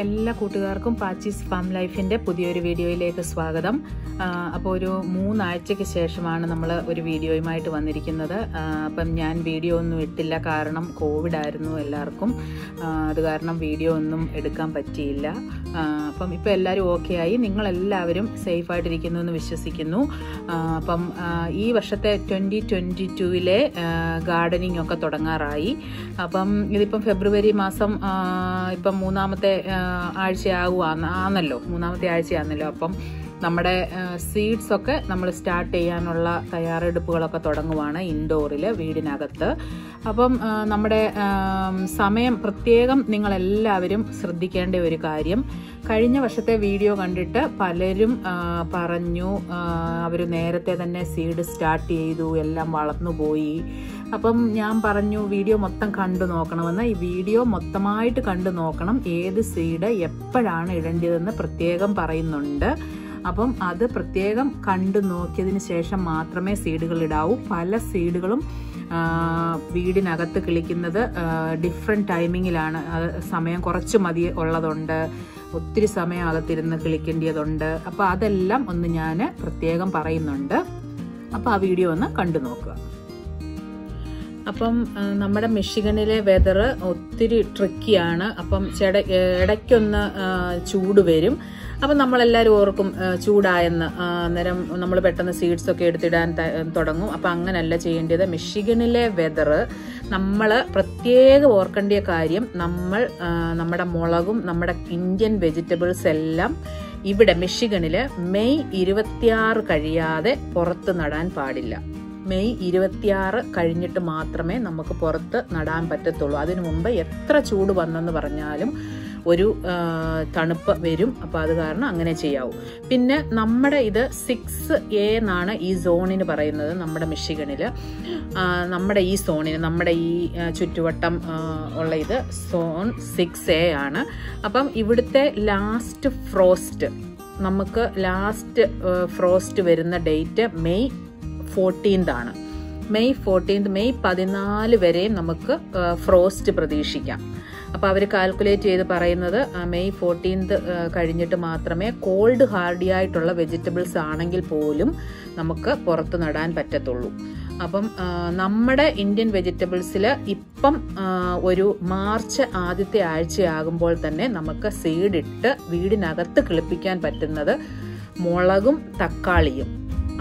എല്ലാ കൂട്ടുകാർക്കും പാച്ചീസ് ഫാം ലൈഫിന്റെ പുതിയൊരു വീഡിയോയിലേക്ക് സ്വാഗതം. അപ്പോൾ ഒരു മൂന്നാഴ്ചയ്ക്ക് ശേഷമാണ് നമ്മൾ ഒരു വീഡിയോയുമായിട്ട് വന്നിരിക്കുന്നത്. അപ്പം ഞാൻ വീഡിയോ ഒന്നും ഇട്ടില്ല. കാരണം കോവിഡ് ആയിരുന്നു എല്ലാവർക്കും. അത് കാരണം വീഡിയോ ഒന്നും എടുക്കാൻ പറ്റിയില്ല. അപ്പം ഇപ്പോൾ എല്ലാവരും ഓക്കെ ആയി. നിങ്ങളെല്ലാവരും സേഫായിട്ടിരിക്കുന്നു എന്ന് വിശ്വസിക്കുന്നു. അപ്പം ഈ വർഷത്തെ ട്വന്റി ട്വന്റി ടുവിലെ ഗാർഡനിങ് ഒക്കെ തുടങ്ങാറായി. അപ്പം ഇതിപ്പം ഫെബ്രുവരി മാസം ഇപ്പം മൂന്നാമത്തെ ആ, ആഴ്ചയാകുവാന്ന് ആണല്ലോ മൂന്നാമത്തെ ആഴ്ചയാണല്ലോ അപ്പം നമ്മുടെ സീഡ്സ് ഒക്കെ നമ്മൾ സ്റ്റാർട്ട് ചെയ്യാനുള്ള തയ്യാറെടുപ്പുകളൊക്കെ തുടങ്ങുവാണ് ഇൻഡോറിൽ വീടിനകത്ത്. അപ്പം നമ്മുടെ സമയം പ്രത്യേകം നിങ്ങളെല്ലാവരും ശ്രദ്ധിക്കേണ്ട ഒരു കാര്യം. കഴിഞ്ഞ വർഷത്തെ വീഡിയോ കണ്ടിട്ട് പലരും പറഞ്ഞു അവർ നേരത്തെ തന്നെ സീഡ് സ്റ്റാർട്ട് ചെയ്തു എല്ലാം വളർന്നു പോയി. അപ്പം ഞാൻ പറഞ്ഞു വീഡിയോ മൊത്തം കണ്ടു നോക്കണമെന്ന്. ഈ വീഡിയോ മൊത്തമായിട്ട് കണ്ടു നോക്കണം ഏത് സീഡ് എപ്പോഴാണ് ഇടേണ്ടതെന്ന് പ്രത്യേകം പറയുന്നുണ്ട്. അപ്പം അത് പ്രത്യേകം കണ്ടു നോക്കിയതിന് ശേഷം മാത്രമേ സീഡുകൾ ഇടാവൂ. പല സീഡുകളും വീടിനകത്ത് കിളിക്കുന്നത് ഡിഫറെന്റ് ടൈമിങ്ങിലാണ് അത് സമയം കുറച്ച് മതി ഉള്ളതുണ്ട്. ഒത്തിരി സമയം അകത്തിരുന്ന് കിളിക്കേണ്ടതുണ്ട് അപ്പോൾ അതെല്ലാം ഒന്ന് ഞാൻ പ്രത്യേകം പറയുന്നുണ്ട്. അപ്പോൾ ആ വീഡിയോ ഒന്ന് കണ്ടു നോക്കുക. അപ്പം നമ്മുടെ മിഷിഗണിലെ വെതർ ഒത്തിരി ട്രിക്കിയാണ് അപ്പം ചെട ഇടയ്ക്കൊന്ന് ചൂട് വരും. അപ്പം നമ്മളെല്ലാവരും ഓർക്കും ചൂടായെന്ന്. അന്നേരം നമ്മൾ പെട്ടെന്ന് സീഡ്സ് ഒക്കെ എടുത്തിടാൻ തുടങ്ങും. അപ്പം അങ്ങനെയല്ല ചെയ്യേണ്ടത്. മിഷിഗണിലെ വെതർ നമ്മൾ പ്രത്യേകം ഓർക്കേണ്ട കാര്യം നമ്മൾ നമ്മുടെ മുളകും നമ്മുടെ ഇന്ത്യൻ വെജിറ്റബിൾസ് എല്ലാം ഇവിടെ മിഷിഗണിൽ മെയ് ഇരുപത്തിയാറ് കഴിയാതെ പുറത്ത് നടാൻ പാടില്ല. മെയ് ഇരുപത്തിയാറ് കഴിഞ്ഞിട്ട് മാത്രമേ നമുക്ക് പുറത്ത് നടാൻ പറ്റത്തുള്ളൂ. അതിനു മുമ്പ് എത്ര ചൂട് വന്നെന്ന് പറഞ്ഞാലും ഒരു തണുപ്പ് വരും. അപ്പോൾ അത് കാരണം അങ്ങനെ ചെയ്യാവൂ. പിന്നെ നമ്മുടെ ഇത് സിക്സ് എ എന്നാണ് ഈ സോണിന് പറയുന്നത് നമ്മുടെ മിഷിഗണിൽ നമ്മുടെ ഈ സോണിന് നമ്മുടെ ഈ ചുറ്റുവട്ടം ഉള്ള ഇത് സോൺ സിക്സ് എ ആണ്. അപ്പം ഇവിടുത്തെ ലാസ്റ്റ് ഫ്രോസ്റ്റ് നമുക്ക് ലാസ്റ്റ് ഫ്രോസ്റ്റ് വരുന്ന ഡേറ്റ് മെയ് ഫോർട്ടീൻത് ആണ്. മെയ് ഫോർട്ടീൻത് മെയ് പതിനാല് വരെയും നമുക്ക് ഫ്രോസ്റ്റ് പ്രതീക്ഷിക്കാം. അപ്പോൾ അവർ കാൽക്കുലേറ്റ് ചെയ്ത് പറയുന്നത് മെയ് ഫോർട്ടീൻത് കഴിഞ്ഞിട്ട് മാത്രമേ കോൾഡ് ഹാർഡി ആയിട്ടുള്ള വെജിറ്റബിൾസ് ആണെങ്കിൽ പോലും നമുക്ക് പുറത്ത് നടാൻ പറ്റത്തുള്ളൂ. അപ്പം നമ്മുടെ ഇന്ത്യൻ വെജിറ്റബിൾസിൽ ഇപ്പം ഒരു മാർച്ച് ആദ്യത്തെ ആഴ്ചയാകുമ്പോൾ തന്നെ നമുക്ക് സീഡിട്ട് വീടിനകത്ത് കിളിപ്പിക്കാൻ പറ്റുന്നത് മുളകും തക്കാളിയും.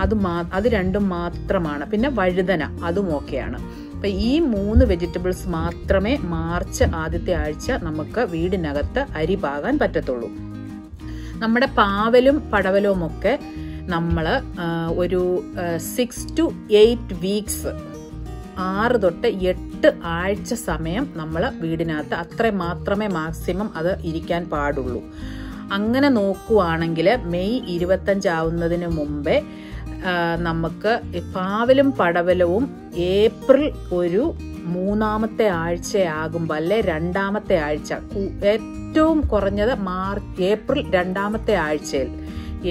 അത് മാ അത് രണ്ടും മാത്രമാണ്. പിന്നെ വഴുതന അതും ഓക്കെയാണ്. അപ്പൊ ഈ മൂന്ന് വെജിറ്റബിൾസ് മാത്രമേ മാർച്ച് ആദ്യത്തെ ആഴ്ച നമുക്ക് വീടിനകത്ത് അരി പാകാൻ പറ്റത്തുള്ളൂ. നമ്മുടെ പാവലും പടവലവും ഒക്കെ നമ്മൾ ഒരു സിക്സ് ടു എയ്റ്റ് വീക്സ് ആറ് തൊട്ട് എട്ട് ആഴ്ച സമയം നമ്മൾ വീടിനകത്ത് അത്ര മാത്രമേ മാക്സിമം അത് ഇരിക്കാൻ പാടുള്ളൂ. അങ്ങനെ നോക്കുവാണെങ്കിൽ മെയ് ഇരുപത്തഞ്ചാവുന്നതിന് മുമ്പേ നമുക്ക് പാവലും പടവലവും ഏപ്രിൽ ഒരു മൂന്നാമത്തെ ആഴ്ചയാകുമ്പോൾ അല്ലെ രണ്ടാമത്തെ ആഴ്ച ഏറ്റവും കുറഞ്ഞത് മാർച്ച് ഏപ്രിൽ രണ്ടാമത്തെ ആഴ്ചയിൽ.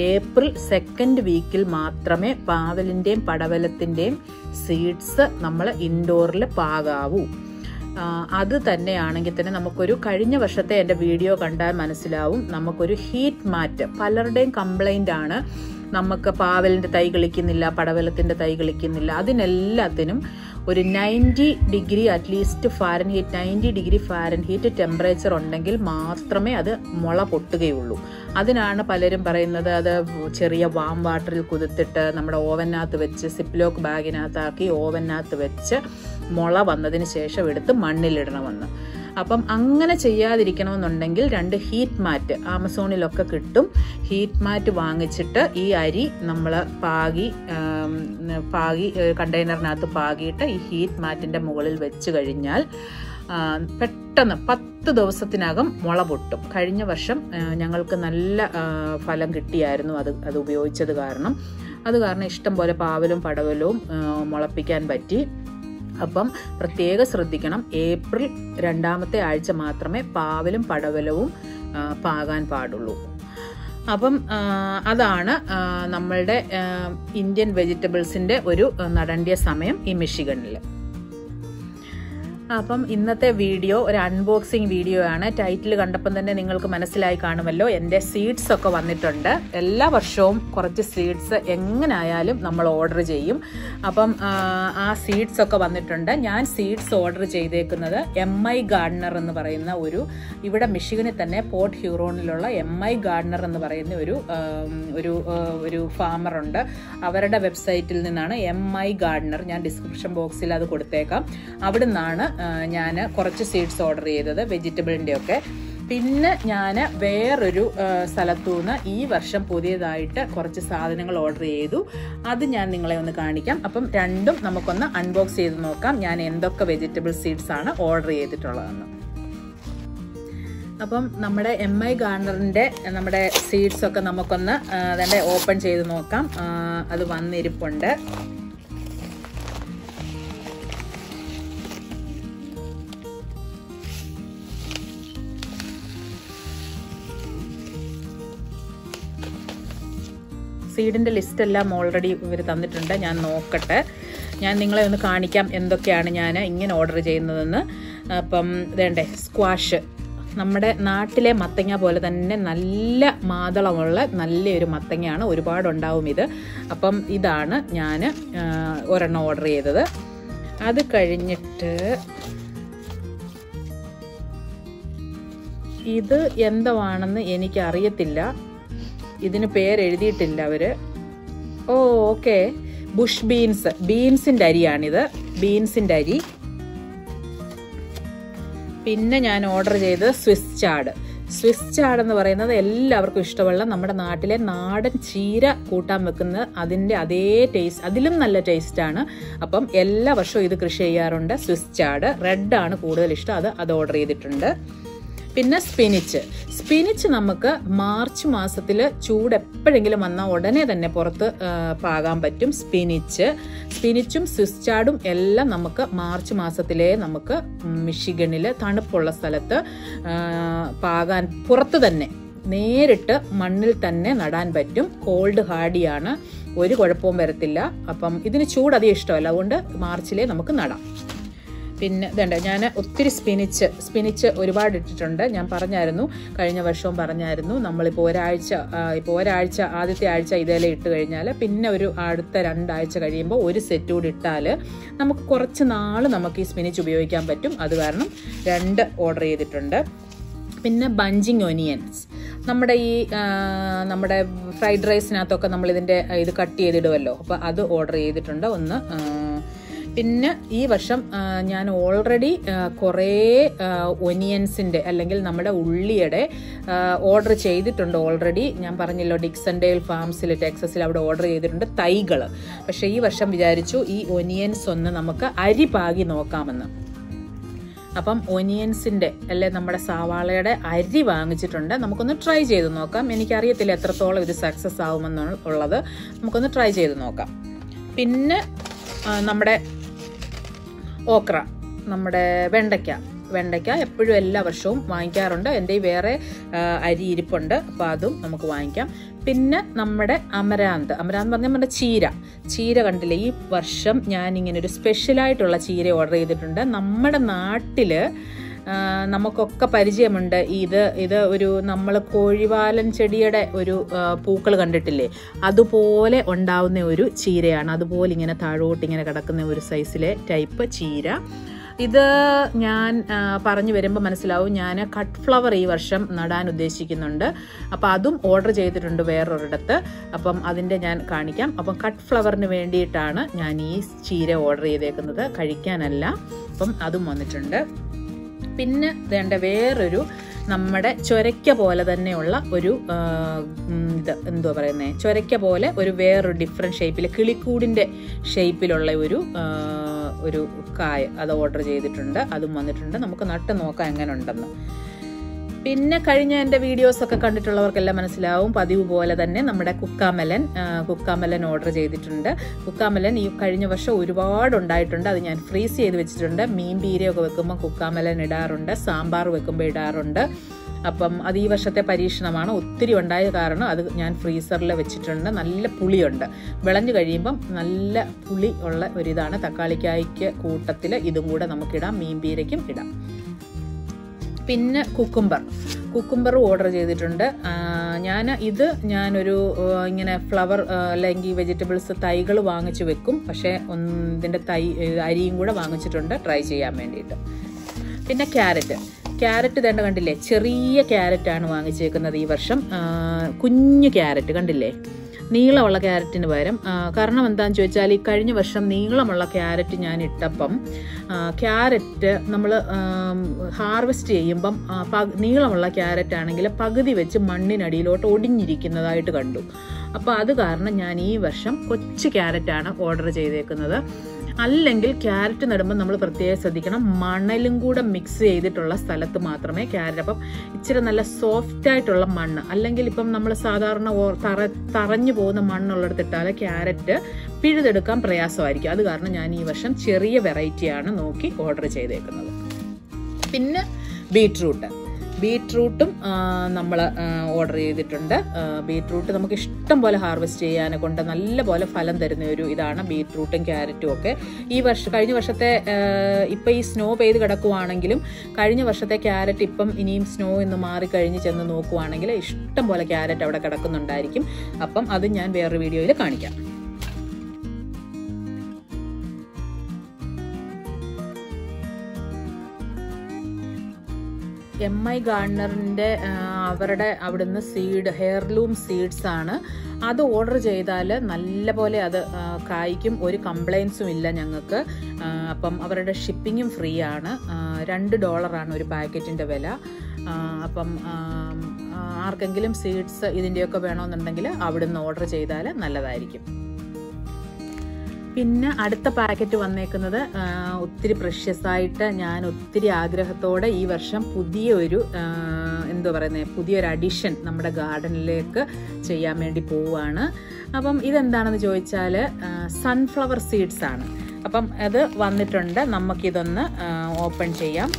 ഏപ്രിൽ സെക്കൻഡ് വീക്കിൽ മാത്രമേ പാവലിന്റെയും പടവലത്തിന്റെയും സീഡ്സ് നമ്മൾ ഇൻഡോറിൽ പാകാവൂ. അത് തന്നെയാണെങ്കിൽ തന്നെ നമുക്കൊരു കഴിഞ്ഞ വർഷത്തെ എന്റെ വീഡിയോ കണ്ടാൽ മനസ്സിലാവും. നമുക്കൊരു ഹീറ്റ് മാറ്റ് പലരുടെയും കംപ്ലൈന്റ് ആണ്. നമുക്ക് പാവലിന്റെ തൈ കളിക്കുന്നില്ല പടവലത്തിന്റെ തൈ കളിക്കുന്നില്ല. അതിനെല്ലാത്തിനും ഒരു ninety degree at least fahrenheit ninety degree fahrenheit temperature ഉണ്ടെങ്കിൽ മാത്രമേ അത് മുള പൊട്ടുകയുള്ളൂ. അതിനാണ് പലരും പറയുന്നത് അത് ചെറിയ വാം വാട്ടറിൽ കുതിർത്തിട്ട് നമ്മുടെ ഓവനകത്ത് വെച്ച് സിപ്ലോക്ക് ബാഗിനകത്താക്കി ഓവനകത്ത് വെച്ച് മുള വന്നതിന് ശേഷം എടുത്ത് മണ്ണിലിടണമെന്ന് അപ്പം അങ്ങനെ ചെയ്യാതിരിക്കണമെന്നുണ്ടെങ്കിൽ രണ്ട് ഹീറ്റ് മാറ്റ് ആമസോണിലൊക്കെ കിട്ടും. ഹീറ്റ് മാറ്റ് വാങ്ങിച്ചിട്ട് ഈ അരി നമ്മൾ പാകി പാകി കണ്ടെയ്നറിനകത്ത് പാകിയിട്ട് ഈ ഹീറ്റ് മാറ്റിന്റെ മുകളിൽ വെച്ച് കഴിഞ്ഞാൽ പെട്ടെന്ന് പത്ത് ദിവസത്തിനകം മുള പൊട്ടും. കഴിഞ്ഞ വർഷം ഞങ്ങൾക്ക് നല്ല ഫലം കിട്ടിയായിരുന്നു അത് അത് ഉപയോഗിച്ചത് കാരണം. അത് കാരണം ഇഷ്ടം പോലെ പാവലും പടവലവും മുളപ്പിക്കാൻ പറ്റി. അപ്പം പ്രത്യേകം ശ്രദ്ധിക്കണം. ഏപ്രിൽ രണ്ടാമത്തെ ആഴ്ച മാത്രമേ പാവലും പടവലവും പാകാൻ പാടുള്ളൂ. അപ്പം അതാണ് നമ്മളുടെ ഇന്ത്യൻ വെജിറ്റബിൾസിന്റെ ഒരു നടണ്ടിയ സമയം ഈ മിഷിഗണിൽ അപ്പം ഇന്നത്തെ വീഡിയോ ഒരു അൺബോക്സിങ് വീഡിയോ ആണ്. ടൈറ്റിൽ കണ്ടപ്പം തന്നെ നിങ്ങൾക്ക് മനസ്സിലായി കാണുമല്ലോ. എന്റെ സീഡ്സ് ഒക്കെ വന്നിട്ടുണ്ട്. എല്ലാ വർഷവും കുറച്ച് സീഡ്സ് എങ്ങനായാലും നമ്മൾ ഓർഡർ ചെയ്യും. അപ്പം ആ, സീഡ്സ് ഒക്കെ വന്നിട്ടുണ്ട്. ഞാൻ സീഡ്സ് ഓർഡർ ചെയ്തേക്കുന്നത് എം ഐ ഗാർഡനർ എന്ന് പറയുന്ന ഒരു ഇവിടെ മിഷിഗണിൽ തന്നെ പോർട്ട് ഹ്യൂറോണിലുള്ള എം ഐ ഗാർഡനർ എന്ന് പറയുന്ന ഒരു ഒരു ഒരു ഫാമറുണ്ട് അവരുടെ വെബ്സൈറ്റിൽ നിന്നാണ് എം ഐ ഗാർഡനർ ഞാൻ ഡിസ്ക്രിപ്ഷൻ ബോക്സിൽ അത് കൊടുത്തേക്കാം. അവിടെ നിന്നാണ് ഞാൻ കുറച്ച് സീഡ്സ് ഓർഡർ ചെയ്തത് വെജിറ്റബിളിന്റെ ഒക്കെ. പിന്നെ ഞാൻ വേറൊരു സ്ഥലത്തു സ്ഥലത്തുനിന്ന് ഈ വർഷം പുതിയതായിട്ട് കുറച്ച് സാധനങ്ങൾ ഓർഡർ ചെയ്തു. അത് ഞാൻ നിങ്ങളെ ഒന്ന് കാണിക്കാം. അപ്പം രണ്ടും നമുക്കൊന്ന് അൺബോക്സ് ചെയ്ത് നോക്കാം. ഞാൻ എന്തൊക്കെ വെജിറ്റബിൾ സീഡ്സ് ആണ് ഓർഡർ ചെയ്തിട്ടുള്ളതെന്ന്. അപ്പം നമ്മുടെ എം ഐ ഗാർണറിന്റെ നമ്മുടെ സീഡ്സൊക്കെ നമുക്കൊന്ന് അതിന്റെ ഓപ്പൺ ചെയ്ത് നോക്കാം. അത് വന്നിരിപ്പുണ്ട്. സീഡിന്റെ ലിസ്റ്റ് എല്ലാം ഓൾറെഡി ഇവർ തന്നിട്ടുണ്ട്. ഞാൻ നോക്കട്ടെ. ഞാൻ നിങ്ങളെ ഒന്ന് കാണിക്കാം എന്തൊക്കെയാണ് ഞാൻ ഇങ്ങനെ ഓർഡർ ചെയ്യുന്നതെന്ന്. അപ്പം വേണ്ടേ സ്ക്വാഷ് നമ്മുടെ നാട്ടിലെ മത്തങ്ങ പോലെ തന്നെ നല്ല മാതളമുള്ള നല്ലൊരു മത്തങ്ങയാണ് ഒരുപാടുണ്ടാവും ഇത്. അപ്പം ഇതാണ് ഞാൻ ഒരെണ്ണം ഓർഡർ ചെയ്തത്. അത് കഴിഞ്ഞിട്ട് ഇത് എന്തുവാണെന്ന് എനിക്ക് അറിയത്തില്ല ഇതിന് പേരെഴുതിയിട്ടില്ല അവർ. ഓ ഓക്കെ. ബുഷ് ബീൻസ് ബീൻസിന്റെ അരിയാണിത്. ബീൻസിന്റെ അരി. പിന്നെ ഞാൻ ഓർഡർ ചെയ്തത് സ്വിസ് ചാട് സ്വിസ് ചാട് എന്ന് പറയുന്നത് എല്ലാവർക്കും ഇഷ്ടമുള്ള നമ്മുടെ നാട്ടിലെ നാടൻ ചീര കൂട്ടാൻ വെക്കുന്ന അതിന്റെ അതേ ടേസ്റ്റ് അതിലും നല്ല ടേസ്റ്റാണ് അപ്പം എല്ലാ വർഷവും ഇത് കൃഷി ചെയ്യാറുണ്ട് സ്വിസ് ചാട് റെഡാണ് കൂടുതൽ ഇഷ്ടം. അത് അത് ഓർഡർ ചെയ്തിട്ടുണ്ട്. പിന്നെ സ്പിനിച്ച് സ്പിനിച്ച് നമുക്ക് മാർച്ച് മാസത്തിൽ ചൂട് എപ്പോഴെങ്കിലും വന്നാൽ ഉടനെ തന്നെ പുറത്ത് പാകാൻ പറ്റും സ്പിനിച്ച് സ്പിനിച്ചും സ്വിസ്ചാർഡും എല്ലാം നമുക്ക് മാർച്ച് മാസത്തിലേ നമുക്ക് മിഷിഗണിൽ തണുപ്പുള്ള സ്ഥലത്ത് പാകാൻ പുറത്ത് തന്നെ നേരിട്ട് മണ്ണിൽ തന്നെ നടാൻ പറ്റും. കോൾഡ് ഹാർഡിയാണ് ഒരു കുഴപ്പവും വരത്തില്ല. അപ്പം ഇതിന് ചൂട് അധികം ഇഷ്ടമല്ല. അതുകൊണ്ട് മാർച്ചിലേ നമുക്ക് നടാം. പിന്നെ ഇതുണ്ട് ഞാൻ ഒത്തിരി സ്പിനിച്ച് സ്പിനിച്ച് ഒരുപാട് ഇട്ടിട്ടുണ്ട്. ഞാൻ പറഞ്ഞായിരുന്നു കഴിഞ്ഞ വർഷവും പറഞ്ഞായിരുന്നു നമ്മളിപ്പോൾ ഒരാഴ്ച ഇപ്പോൾ ഒരാഴ്ച ആദ്യത്തെ ആഴ്ച ഇതേലെ ഇട്ട് കഴിഞ്ഞാൽ പിന്നെ ഒരു അടുത്ത രണ്ടാഴ്ച കഴിയുമ്പോൾ ഒരു സെറ്റ് കൂടി ഇട്ടാൽ നമുക്ക് കുറച്ച് നാൾ നമുക്ക് ഈ സ്പിനിച്ച് ഉപയോഗിക്കാൻ പറ്റും. അത് കാരണം രണ്ട് ഓർഡർ ചെയ്തിട്ടുണ്ട്. പിന്നെ ബഞ്ചിങ് ഒനിയൻസ് നമ്മുടെ ഈ നമ്മുടെ ഫ്രൈഡ് റൈസിനകത്തൊക്കെ നമ്മൾ ഇതിന്റെ ഇത് കട്ട് ചെയ്തിടുമല്ലോ അപ്പോൾ അത് ഓർഡർ ചെയ്തിട്ടുണ്ട്. ഒന്ന് പിന്നെ ഈ വർഷം ഞാൻ ഓൾറെഡി കുറേ ഒനിയൻസിന്റെ അല്ലെങ്കിൽ നമ്മുടെ ഉള്ളിയുടെ ഓർഡർ ചെയ്തിട്ടുണ്ട് ഓൾറെഡി ഞാൻ പറഞ്ഞല്ലോ ഡിക്സൺഡേൽ ഫാംസിൽ ടെക്സസിൽ അവിടെ ഓർഡർ ചെയ്തിട്ടുണ്ട് തൈകൾ പക്ഷേ ഈ വർഷം വിചാരിച്ചു ഈ ഒനിയൻസ് ഒന്ന് നമുക്ക് അരി പാകി നോക്കാമെന്ന്. അപ്പം ഒനിയൻസിന്റെ അല്ലെ നമ്മുടെ സവാളയുടെ അരി വാങ്ങിച്ചിട്ടുണ്ട്. നമുക്കൊന്ന് ട്രൈ ചെയ്ത് നോക്കാം. എനിക്കറിയത്തില്ല എത്രത്തോളം ഇത് സക്സസ് ആവുമെന്നുള്ളത്. നമുക്കൊന്ന് ട്രൈ ചെയ്ത് നോക്കാം. പിന്നെ നമ്മുടെ ഓക്ര നമ്മുടെ വെണ്ടയ്ക്ക. വെണ്ടയ്ക്ക എപ്പോഴും എല്ലാ വർഷവും വാങ്ങിക്കാറുണ്ട്. എന്റെ വേറെ അരി ഇരിപ്പുണ്ട്. അപ്പോൾ അതും നമുക്ക് വാങ്ങിക്കാം. പിന്നെ നമ്മുടെ അമരാന്ത്. അമരാന്ത് പറഞ്ഞാൽ നമ്മുടെ ചീര. ചീര കണ്ടില്ലേ? ഈ വർഷം ഞാൻ ഇങ്ങനെ ഒരു സ്പെഷ്യലായിട്ടുള്ള ചീര ഓർഡർ ചെയ്തിട്ടുണ്ട്. നമ്മുടെ നാട്ടിൽ നമുക്കൊക്കെ പരിചയമുണ്ട്. ഇത് ഇത് ഒരു നമ്മൾ കോഴിവാലൻ ചെടിയുടെ ഒരു പൂക്കൾ കണ്ടിട്ടില്ലേ? അതുപോലെ ഉണ്ടാവുന്ന ഒരു ചീരയാണ്. അതുപോലെ ഇങ്ങനെ താഴോട്ട് ഇങ്ങനെ കിടക്കുന്ന ഒരു സൈസിലെ ടൈപ്പ് ചീര. ഇത് ഞാൻ പറഞ്ഞു വരുമ്പോൾ മനസ്സിലാവും. ഞാൻ കട്ട് ഫ്ലവർ ഈ വർഷം നടാൻ ഉദ്ദേശിക്കുന്നുണ്ട്. അപ്പോൾ അതും ഓർഡർ ചെയ്തിട്ടുണ്ട് വേറൊരിടത്ത്. അപ്പം അതിന്റെ ഞാൻ കാണിക്കാം. അപ്പം കട്ട് ഫ്ലവറിന് വേണ്ടിയിട്ടാണ് ഞാൻ ഈ ചീര ഓർഡർ ചെയ്തേക്കുന്നത്. കഴിക്കാനല്ല. അപ്പം അതും വന്നിട്ടുണ്ട്. പിന്നെ വേണ്ട വേറൊരു നമ്മുടെ ചൊരയ്ക്ക പോലെ തന്നെയുള്ള ഒരു ഇത് എന്തുവാ പറയുന്നത് ചൊരയ്ക്ക പോലെ ഒരു വേറൊരു ഡിഫറെന്റ് ഷേപ്പിൽ കിളിക്കൂടിന്റെ ഷേപ്പിലുള്ള ഒരു ഒരു കായ അത് ഓർഡർ ചെയ്തിട്ടുണ്ട്. അതും വന്നിട്ടുണ്ട്. നമുക്ക് നട്ട് നോക്കാം എങ്ങനെ ഉണ്ടെന്ന് പിന്നെ കഴിഞ്ഞ എന്റെ വീഡിയോസൊക്കെ കണ്ടിട്ടുള്ളവർക്കെല്ലാം മനസ്സിലാവും. പതിവ് പോലെ തന്നെ നമ്മുടെ കുക്കാമലൻ കുക്കാമലൻ ഓർഡർ ചെയ്തിട്ടുണ്ട്. കുക്കാമലൻ ഈ കഴിഞ്ഞ വർഷം ഒരുപാട് ഉണ്ടായിട്ടുണ്ട്. അത് ഞാൻ ഫ്രീസ് ചെയ്ത് വെച്ചിട്ടുണ്ട്. മീൻ പീരയൊക്കെ വെക്കുമ്പോൾ കുക്കാമലൻ ഇടാറുണ്ട്. സാമ്പാർ വെക്കുമ്പോൾ ഇടാറുണ്ട്. അപ്പം അത് ഈ വർഷത്തെ പരീക്ഷണമാണ്. ഒത്തിരി ഉണ്ടായ കാരണം അത് ഞാൻ ഫ്രീസറിൽ വെച്ചിട്ടുണ്ട്. നല്ല പുളിയുണ്ട്. വിളഞ്ഞു കഴിയുമ്പം നല്ല പുളി ഉള്ള ഒരിതാണ്. തക്കാളിക്കായ്ക്ക് കൂട്ടത്തിൽ ഇതും കൂടെ നമുക്കിടാം. മീൻ പീരയ്ക്കും ഇടാം. പിന്നെ കുക്കുംബർ കുക്കുംബർ ഓർഡർ ചെയ്തിട്ടുണ്ട്. ഞാൻ ഇത് ഞാനൊരു ഇങ്ങനെ ഫ്ലവർ അല്ലെങ്കിൽ വെജിറ്റബിൾസ് തൈകൾ വാങ്ങിച്ചു വെക്കും. പക്ഷേ ഇതിന്റെ തൈ അരിയും കൂടെ വാങ്ങിച്ചിട്ടുണ്ട്. ട്രൈ ചെയ്യാൻ വേണ്ടിയിട്ട്. പിന്നെ ക്യാരറ്റ്. ക്യാരറ്റ് തന്നെ കണ്ടില്ലേ? ചെറിയ ക്യാരറ്റാണ് വാങ്ങിച്ചേക്കുന്നത് ഈ വർഷം. കുഞ്ഞു ക്യാരറ്റ് കണ്ടില്ലേ? നീളമുള്ള ക്യാരറ്റിന് പകരം കാരണം എന്താണെന്ന് ചോദിച്ചാൽ ഈ കഴിഞ്ഞ വർഷം നീളമുള്ള ക്യാരറ്റ് ഞാൻ ഇട്ടപ്പം ക്യാരറ്റ് നമ്മൾ ഹാർവെസ്റ്റ് ചെയ്യുമ്പം നീളമുള്ള ക്യാരറ്റ് ആണെങ്കിൽ പകുതി വെച്ച് മണ്ണിനടിയിലോട്ട് ഒടിഞ്ഞിരിക്കുന്നതായിട്ട് കണ്ടു. അപ്പോൾ അത് കാരണം ഞാൻ ഈ വർഷം കൊച്ചു ക്യാരറ്റാണ് ഓർഡർ ചെയ്തേക്കുന്നത്. അല്ലെങ്കിൽ ക്യാരറ്റ് നടുമ്പോൾ നമ്മൾ പ്രത്യേകം ശ്രദ്ധിക്കണം. മണലും കൂടെ മിക്സ് ചെയ്തിട്ടുള്ള സ്ഥലത്ത് മാത്രമേ ക്യാരറ്റ്. അപ്പം ഇച്ചിരി നല്ല സോഫ്റ്റ് ആയിട്ടുള്ള മണ്ണ്. അല്ലെങ്കിൽ ഇപ്പം നമ്മൾ സാധാരണ തറ തറഞ്ഞു പോകുന്ന മണ്ണുള്ളിടത്ത് മണ്ണുള്ളിടത്തിട്ടാൽ ക്യാരറ്റ് പിഴുതെടുക്കാൻ പ്രയാസമായിരിക്കും. അത് കാരണം ഞാൻ ഈ വർഷം ചെറിയ വെറൈറ്റിയാണ് നോക്കി ഓർഡർ ചെയ്തേക്കുന്നത്. പിന്നെ ബീട്രൂട്ട് ബീട്രൂട്ടും നമ്മൾ ഓർഡർ ചെയ്തിട്ടുണ്ട്. ബീട്രൂട്ട് നമുക്ക് ഇഷ്ടം പോലെ ഹാർവെസ്റ്റ് ചെയ്യാനെ കൊണ്ട് നല്ല പോലെ ഫലം തരുന്ന ഒരു ഇതാണ് ബീട്രൂട്ടും ക്യാരറ്റും ഒക്കെ. ഈ വർഷം കഴിഞ്ഞ വർഷത്തെ ഇപ്പം ഈ സ്നോ പെയ്ത് കിടക്കുവാണെങ്കിലും കഴിഞ്ഞ വർഷത്തെ ക്യാരറ്റ് ഇപ്പം ഇനിയും സ്നോ എന്ന് മാറിക്കഴിഞ്ഞ് ചെന്ന് നോക്കുവാണെങ്കിൽ ഇഷ്ടം പോലെ ക്യാരറ്റ് അവിടെ കിടക്കുന്നുണ്ടായിരിക്കും. അപ്പം അത് ഞാൻ വേറൊരു വീഡിയോയിൽ കാണിക്കാം. എം ഐ ഗാർഡനറിന്റെ അവരുടെ അവിടുന്ന് സീഡ് ഹെയർലൂം സീഡ്സ് ആണ്. അത് ഓർഡർ ചെയ്താൽ നല്ല പോലെ അത് കായ്ക്കും. ഒരു കംപ്ലൈൻസും ഇല്ല ഞങ്ങൾക്ക്. അപ്പം അവരുടെ ഷിപ്പിങ്ങും ഫ്രീ ആണ്. രണ്ട് ഡോളറാണ് ഒരു പാക്കറ്റിന്റെ വില. അപ്പം ആർക്കെങ്കിലും സീഡ്സ് ഇതിന്റെയൊക്കെ വേണമെന്നുണ്ടെങ്കിൽ അവിടുന്ന് ഓർഡർ ചെയ്താൽ നല്ലതായിരിക്കും. പിന്നെ അടുത്ത പാക്കറ്റ് വന്നേക്കുന്നത് ഒത്തിരി പ്രഷ്യസ് ആയിട്ട് ഞാൻ ഒത്തിരി ആഗ്രഹത്തോടെ ഈ വർഷം പുതിയ ഒരു എന്താ പറയുന്നത് പുതിയൊരു അഡിഷൻ നമ്മുടെ ഗാർഡനിലേക്ക് ചെയ്യാൻ വേണ്ടി പോവുകയാണ്. അപ്പം ഇതെന്താണെന്ന് ചോദിച്ചാൽ സൺഫ്ലവർ സീഡ്സ് ആണ്. അപ്പം അത് വന്നിട്ടുണ്ട്. നമുക്കിതൊന്ന് ഓപ്പൺ ചെയ്യാം.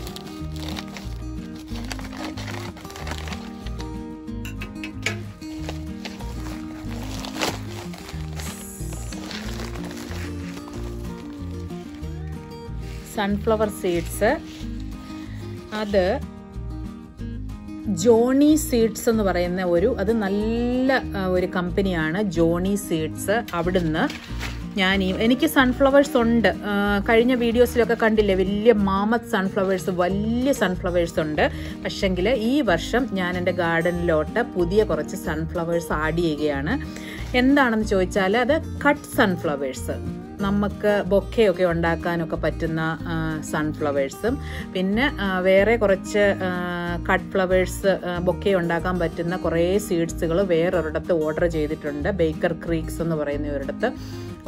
സൺഫ്ലവർ സീഡ്സ് അത് ജോണി സീഡ്സ് എന്ന് പറയുന്ന ഒരു അത് നല്ല ഒരു കമ്പനിയാണ് ജോണി സീഡ്സ്. അവിടുന്ന് ഞാൻ ഈ എനിക്ക് സൺഫ്ലവേഴ്സ് ഉണ്ട്. കഴിഞ്ഞ വീഡിയോസിലൊക്കെ കണ്ടില്ലേ വലിയ മാമത്ത് സൺഫ്ലവേഴ്സ് വലിയ സൺഫ്ലവേഴ്സ് ഉണ്ട്. പക്ഷെങ്കിൽ ഈ വർഷം ഞാൻ എന്റെ ഗാർഡനിലോട്ട് പുതിയ കുറച്ച് സൺഫ്ലവേഴ്സ് ആഡ് ചെയ്യുകയാണ്. എന്താണെന്ന് ചോദിച്ചാൽ അത് കട്ട് സൺഫ്ലവേഴ്സ് നമുക്ക് ബൊക്കെയൊക്കെ ഉണ്ടാക്കാനൊക്കെ പറ്റുന്ന സൺഫ്ലവേഴ്സും പിന്നെ വേറെ കുറച്ച് കട്ട് ഫ്ലവേഴ്സ് ബൊക്കെ ഉണ്ടാക്കാൻ പറ്റുന്ന കുറേ സീഡ്സുകൾ വേറൊരിടത്ത് ഓർഡർ ചെയ്തിട്ടുണ്ട്. ബേക്കർ ക്രീക്സ് എന്ന് പറയുന്ന ഒരിടത്ത്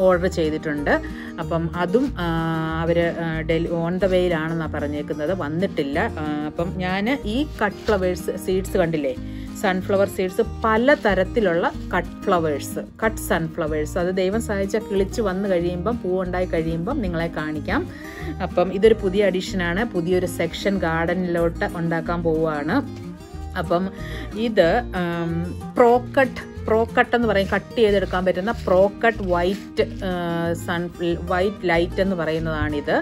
ഓർഡർ ചെയ്തിട്ടുണ്ട്. അപ്പം അതും അവർ ഡെലി ഓൺ ദ വേയിലാണെന്നാണ് പറഞ്ഞേക്കുന്നത്. വന്നിട്ടില്ല. അപ്പം ഞാൻ ഈ കട്ട് ഫ്ലവേഴ്സ് സീഡ്സ് കണ്ടില്ലേ? സൺഫ്ലവർ സീഡ്സ് പല തരത്തിലുള്ള കട്ട് ഫ്ലവേഴ്സ് കട്ട് സൺഫ്ലവേഴ്സ് അത് ദൈവം സഹായിച്ച കിളിച്ച് വന്നു കഴിയുമ്പം പൂവുണ്ടായി കഴിയുമ്പം നിങ്ങളെ കാണിക്കാം. അപ്പം ഇതൊരു പുതിയ അഡീഷനാണ് പുതിയൊരു സെക്ഷൻ ഗാർഡനിലോട്ട് ഉണ്ടാക്കാൻ പോവുകയാണ്. അപ്പം ഇത് പ്രോക്കട്ട് പ്രോക്കട്ട് എന്ന് പറയും കട്ട് ചെയ്തെടുക്കാൻ പറ്റുന്ന pro cut white sun white light എന്ന് പറയുന്നതാണിത്.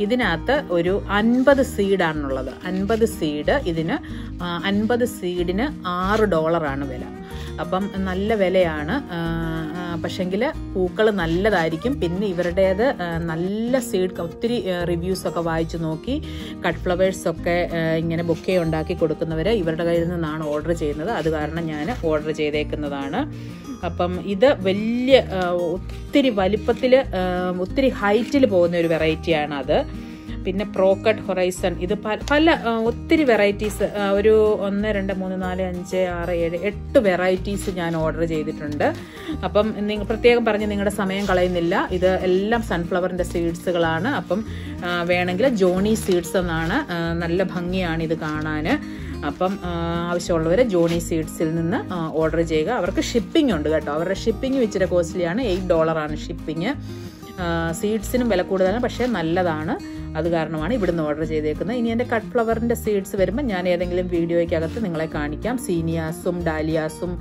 ഇതിനകത്ത് ഒരു അൻപത് സീഡാണുള്ളത്. അൻപത് സീഡ് ഇതിന് അൻപത് സീഡിന് ആറ് ഡോളറാണ് വില. അപ്പം നല്ല വിലയാണ്. പക്ഷെങ്കിൽ പൂക്കൾ നല്ലതായിരിക്കും. പിന്നെ ഇവരുടേത് നല്ല സീഡ് ഒത്തിരി റിവ്യൂസ് ഒക്കെ വായിച്ചു നോക്കി കട്ട് ഫ്ലവേഴ്സ് ഒക്കെ ഇങ്ങനെ ബൊക്കെ ഉണ്ടാക്കി കൊടുക്കുന്നവർ ഇവരുടെ കയ്യിൽ നിന്നാണ് ഓർഡർ ചെയ്യുന്നത്. അത് കാരണം ഞാൻ ഓർഡർ ചെയ്തേക്കുന്നതാണ്. അപ്പം ഇത് വലിയ ഒത്തിരി വലിപ്പത്തിൽ ഒത്തിരി ഹൈറ്റിൽ പോകുന്ന ഒരു വെറൈറ്റിയാണ് അത് പിന്നെ പ്രോക്കട്ട് ഹൊറൈസൺ ഇത് പല ഒത്തിരി വെറൈറ്റീസ് ഒരു ഒന്ന് രണ്ട് മൂന്ന് നാല് അഞ്ച് ആറ് ഏഴ് എട്ട് വെറൈറ്റീസ് ഞാൻ ഓർഡർ ചെയ്തിട്ടുണ്ട്. അപ്പം നിങ്ങൾ പ്രത്യേകം പറഞ്ഞ് നിങ്ങളുടെ സമയം കളയുന്നില്ല. ഇത് എല്ലാം സൺഫ്ലവറിന്റെ സീഡ്സുകളാണ് അപ്പം വേണമെങ്കിൽ ജോണി സീഡ്സ് എന്നാണ് നല്ല ഭംഗിയാണ് ഇത് കാണാൻ അപ്പം ആവശ്യമുള്ളവർ ജോണി സീഡ്സിൽ നിന്ന് ഓർഡർ ചെയ്യുക. അവർക്ക് ഷിപ്പിംഗ് ഉണ്ട് കേട്ടോ. അവരുടെ ഷിപ്പിംഗ് ഇച്ചിരി കോസ്റ്റ്ലിയാണ് എയ്റ്റ് ഡോളറാണ് ഷിപ്പിംഗ് സീഡ്സിനും വില കൂടുതലാണ് പക്ഷേ നല്ലതാണ്. അത് കാരണമാണ് ഇവിടുന്ന് ഓർഡർ ചെയ്തേക്കുന്നത്. ഇനി എന്റെ കട്ട് ഫ്ലവറിന്റെ സീഡ്സ് വരുമ്പോൾ ഞാൻ ഏതെങ്കിലും വീഡിയോയ്ക്കകത്ത് നിങ്ങളെ കാണിക്കാം. സീനിയാസും ഡാലിയാസും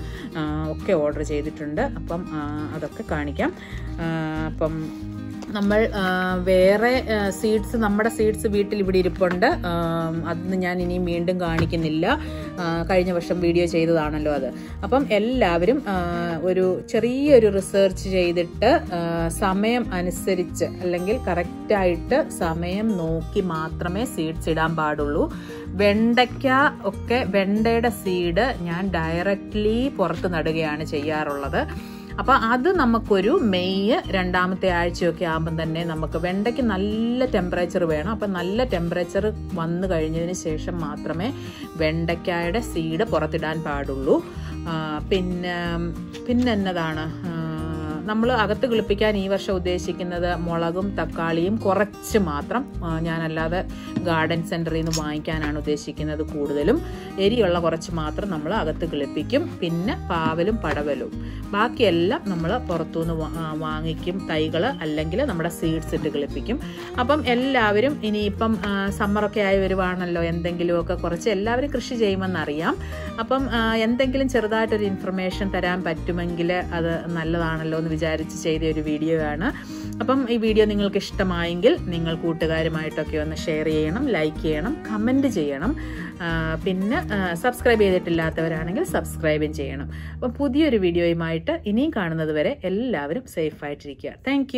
ഒക്കെ ഓർഡർ ചെയ്തിട്ടുണ്ട്. അപ്പം അതൊക്കെ കാണിക്കാം. അപ്പം നമ്മൾ വേറെ സീഡ്സ് നമ്മുടെ സീഡ്സ് വീട്ടിൽ ഇവിടെ ഇരിപ്പുണ്ട്. അതിന് ഞാൻ ഇനിയും വീണ്ടും കാണിക്കുന്നില്ല. കഴിഞ്ഞ വർഷം വീഡിയോ ചെയ്തതാണല്ലോ അത്. അപ്പം എല്ലാവരും ഒരു ചെറിയൊരു റിസർച്ച് ചെയ്തിട്ട് സമയം അനുസരിച്ച് അല്ലെങ്കിൽ കറക്റ്റായിട്ട് സമയം നോക്കി മാത്രമേ സീഡ്സ് ഇടാൻ പാടുള്ളൂ. വെണ്ടയ്ക്ക ഒക്കെ വെണ്ടയുടെ സീഡ് ഞാൻ ഡയറക്റ്റ്ലി പുറത്ത് നടുകയാണ് ചെയ്യാറുള്ളത്. അപ്പൊ അത് നമുക്കൊരു മെയ് രണ്ടാമത്തെ ആഴ്ചയൊക്കെ ആകുമ്പം തന്നെ നമുക്ക് വെണ്ടയ്ക്ക് നല്ല ടെമ്പറേച്ചർ വേണം. അപ്പം നല്ല ടെമ്പറേച്ചർ വന്നു കഴിഞ്ഞതിന് ശേഷം മാത്രമേ വെണ്ടയ്ക്കായുടെ സീഡ് പുറത്തിടാൻ പാടുള്ളൂ. പിന്നെ പിന്നെ എന്നതാണ് നമ്മൾ അകത്ത് കിളിപ്പിക്കാൻ ഈ വർഷം ഉദ്ദേശിക്കുന്നത് മുളകും തക്കാളിയും കുറച്ച് മാത്രം. ഞാനല്ലാതെ ഗാർഡൻ സെന്ററിൽ നിന്ന് വാങ്ങിക്കാനാണ് ഉദ്ദേശിക്കുന്നത് കൂടുതലും. എരിയുള്ള കുറച്ച് മാത്രം നമ്മൾ അകത്ത് കിളിപ്പിക്കും. പിന്നെ പാവലും പടവലും. ബാക്കിയെല്ലാം നമ്മൾ പുറത്തുനിന്ന് വാങ്ങിക്കും. തൈകൾ അല്ലെങ്കിൽ നമ്മുടെ സീഡ്സ് ഇട്ട് കിളിപ്പിക്കും. അപ്പം എല്ലാവരും ഇനിയിപ്പം സമ്മറൊക്കെ ആയി വരുവാണല്ലോ എന്തെങ്കിലുമൊക്കെ കുറച്ച് എല്ലാവരും കൃഷി ചെയ്യുമെന്നറിയാം. അപ്പം എന്തെങ്കിലും ചെറുതായിട്ടൊരു ഇൻഫർമേഷൻ തരാൻ പറ്റുമെങ്കിൽ അത് നല്ലതാണല്ലോ എന്ന് വിചാരിച്ച് ചെയ്ത ഒരു വീഡിയോ ആണ്. അപ്പം ഈ വീഡിയോ നിങ്ങൾക്ക് ഇഷ്ടമായെങ്കിൽ നിങ്ങൾ കൂട്ടുകാരുമായിട്ടൊക്കെ ഒന്ന് ഷെയർ ചെയ്യണം ലൈക്ക് ചെയ്യണം കമന്റ് ചെയ്യണം. പിന്നെ സബ്സ്ക്രൈബ് ചെയ്തിട്ടില്ലാത്തവരാണെങ്കിൽ സബ്സ്ക്രൈബും ചെയ്യണം. അപ്പം പുതിയൊരു വീഡിയോയുമായിട്ട് ഇനിയും കാണുന്നത് വരെ എല്ലാവരും സേഫായിട്ടിരിക്കുക താങ്ക്